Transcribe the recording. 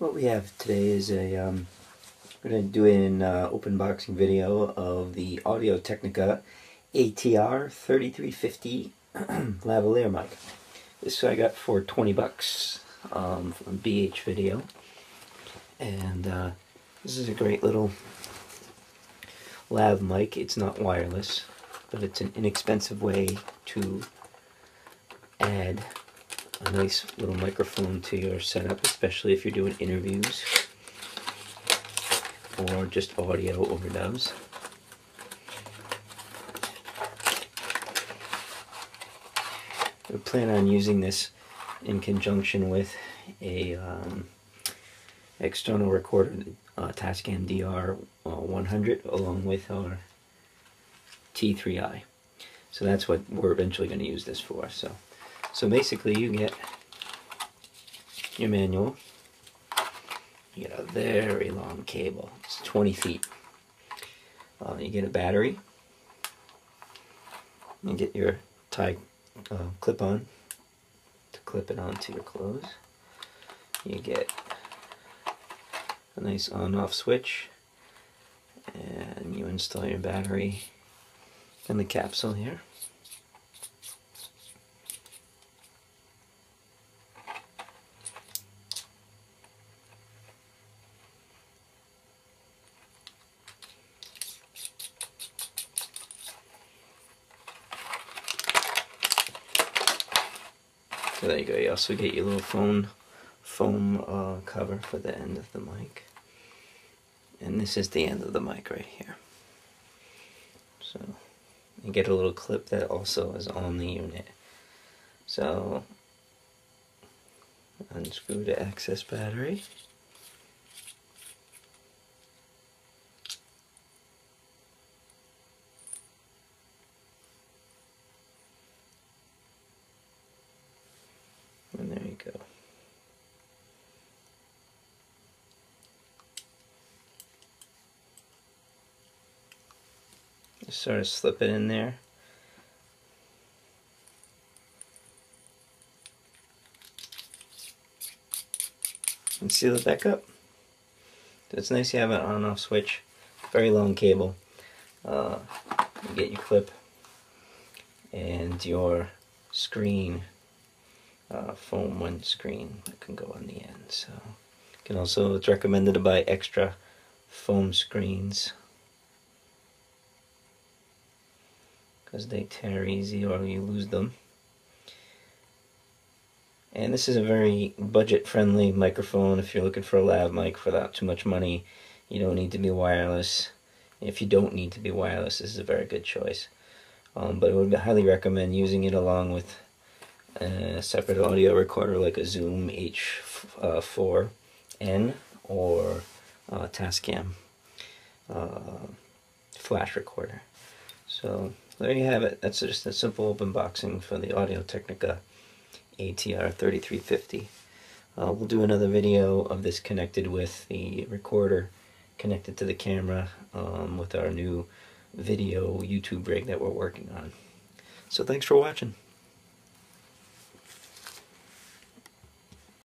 What we have today is a, um, going to do an uh, open boxing video of the Audio Technica ATR 3350 lavalier mic. This I got for 20 bucks um, from BH Video. And uh, this is a great little lav mic. It's not wireless, but it's an inexpensive way to add a nice little microphone to your setup, especially if you're doing interviews or just audio overdubs. I plan on using this in conjunction with a um, external recorder, uh, Tascam DR100, uh, along with our T3i. So that's what we're eventually going to use this for. So. So basically you get your manual, you get a very long cable, it's 20 feet. Uh, you get a battery, you get your tie uh, clip on to clip it onto your clothes. You get a nice on off switch and you install your battery in the capsule here. So there you go. You also get your little phone foam uh, cover for the end of the mic. And this is the end of the mic right here. So you get a little clip that also is on the unit. So unscrew the excess battery. And there you go. Just sort of slip it in there. And seal it back up. So it's nice you have an on-off switch. Very long cable. Uh, you get your clip and your screen uh, foam windscreen that can go on the end. So you can also it's recommended to buy extra foam screens because they tear easy or you lose them. And this is a very budget-friendly microphone if you're looking for a lav mic for without too much money. You don't need to be wireless. If you don't need to be wireless, this is a very good choice. Um, but I would highly recommend using it along with a separate audio recorder like a Zoom H4n uh, or uh, Tascam uh, flash recorder. So there you have it. That's just a simple unboxing for the Audio Technica ATR 3350. Uh, we'll do another video of this connected with the recorder connected to the camera um, with our new video YouTube rig that we're working on. So thanks for watching.